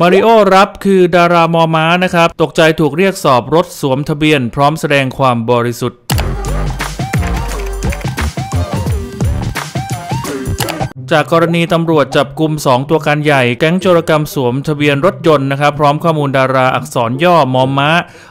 มาริโอรับคือดารามอม้านะครับ ตกใจถูกเรียกสอบรถสวมทะเบียน พร้อมแสดงความบริสุทธิ์ จากกรณีตำรวจจับกลุ่ม2 ตัวการใหญ่แก๊งโจรกรรมสวมทะเบียนรถยนต์นะครับ พร้อมข้อมูลดาราอักษรย่อมอม้า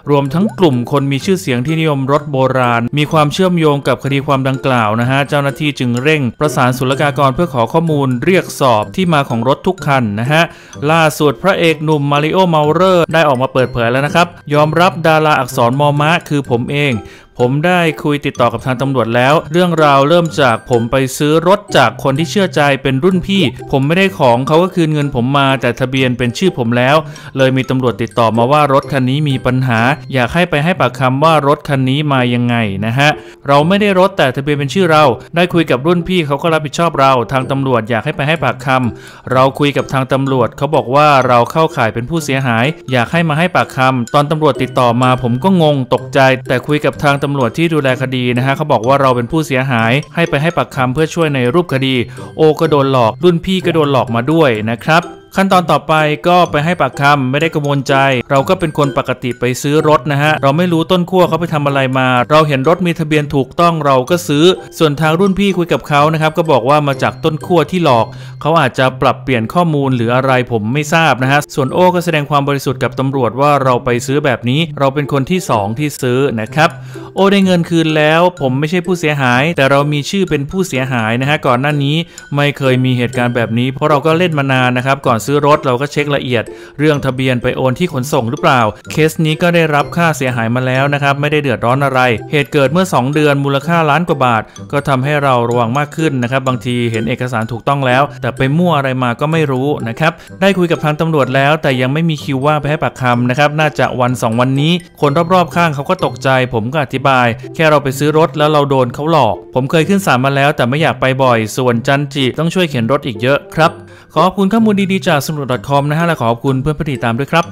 รวมทั้งกลุ่มคนมีชื่อเสียงที่นิยมรถโบราณ มีความเชื่อมโยงกับคดีความดังกล่าวนะฮะ เจ้าหน้าที่จึงเร่งประสานศุลกากรเพื่อขอข้อมูลเรียกสอบที่มาของรถทุกคันนะฮะ ล่าสุดพระเอกหนุ่มมาริโอเมาเลอร์ได้ออกมาเปิดเผยแล้วนะครับยอมรับดาราอักษรมอม้าคือผมเอง ผมได้คุยติดต่อกับทางตำรวจแล้ว เรื่องราวเริ่มจากผมไปซื้อรถจากคนที่เชื่อใจเป็นรุ่นพี่ ผมไม่ได้ของเขาก็คืนเงินผมมาแต่ทะเบียนเป็นชื่อผมแล้ว เลยมีตำรวจติดต่อมาว่ารถคันนี้มีปัญหา อยากให้ไปให้ปากคำว่ารถคันนี้มายังไงนะฮะเราไม่ได้รถแต่ทะเบียนเป็นชื่อเรา ได้คุยกับรุ่นพี่เขาก็รับผิดชอบเรา ทางตำรวจอยากให้ไปให้ปากคำเราคุยกับทางตำรวจเขาบอกว่าเราเข้าข่ายเป็นผู้เสียหาย อยากให้มาให้ปากคำตอนตำรวจติดต่อมาผมก็งงตกใจ แต่คุยกับทางตำรวจที่ดูแลคดีนะฮะเขาบอกว่าเราเป็นผู้เสียหายให้ไปให้ปากคำเพื่อช่วยในรูปคดี โอก็โดนหลอก รุ่นพี่ก็โดนหลอกมาด้วยนะครับขั้นตอนต่อไปก็ไปให้ปากคำไม่ได้กังวลใจ เราก็เป็นคนปกติไปซื้อรถนะฮะ เราไม่รู้ต้นขั้วเขาไปทำอะไรมา เราเห็นรถมีทะเบียนถูกต้องเราก็ซื้อ ส่วนทางรุ่นพี่คุยกับเขานะครับ ก็บอกว่ามาจากต้นขั้วที่หลอก เขาอาจจะปรับเปลี่ยนข้อมูลหรืออะไรผมไม่ทราบนะฮะ ส่วนโอ้ก็แสดงความบริสุทธิ์กับตำรวจว่าเราไปซื้อแบบนี้ เราเป็นคนที่สองที่ซื้อนะครับ โอ้ได้เงินคืนแล้ว ผมไม่ใช่ผู้เสียหาย แต่เรามีชื่อเป็นผู้เสียหายนะฮะก่อนหน้านี้ไม่เคยมีเหตุการณ์แบบนี้ เพราะเราก็เล่นมานานนะครับก่อนซื้อรถเราก็เช็คละเอียด เรื่องทะเบียนไปโอนที่ขนส่งหรือเปล่า เคสนี้ก็ได้รับค่าเสียหายมาแล้วนะครับไม่ได้เดือดร้อนอะไร เหตุเกิดเมื่อ 2 เดือนมูลค่าล้านกว่าบาท ก็ทำให้เราระวังมากขึ้นนะครับบางทีเห็นเอกสารถูกต้องแล้ว แต่ไปมั่วอะไรมาก็ไม่รู้นะครับได้คุยกับทางตำรวจแล้ว แต่ยังไม่มีคิวว่าไปให้ปากคำนะครับน่าจะวัน 2 วันนี้ คนรอบๆข้างเขาก็ตกใจ ผมก็อธิบาย แค่เราไปซื้อรถแล้วเราโดนเขาหลอก ผมเคยขึ้นศาลมาแล้วแต่ไม่อยากไปบ่อย ส่วนจันจิต้องช่วยเข็นรถอีกเยอะครับ ขอบคุณข้อมูลดีๆจากสมุด .com นะฮะและขอบคุณเพื่อนผู้ติดตามด้วยครับ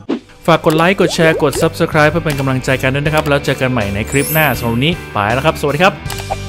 ฝากกดไลค์ กดแชร์ กด Subscribe เพื่อเป็นกำลังใจกันด้วยนะครับ แล้วเจอกันใหม่ในคลิปหน้าสำหรับวันนี้ ไปแล้วครับ สวัสดีครับ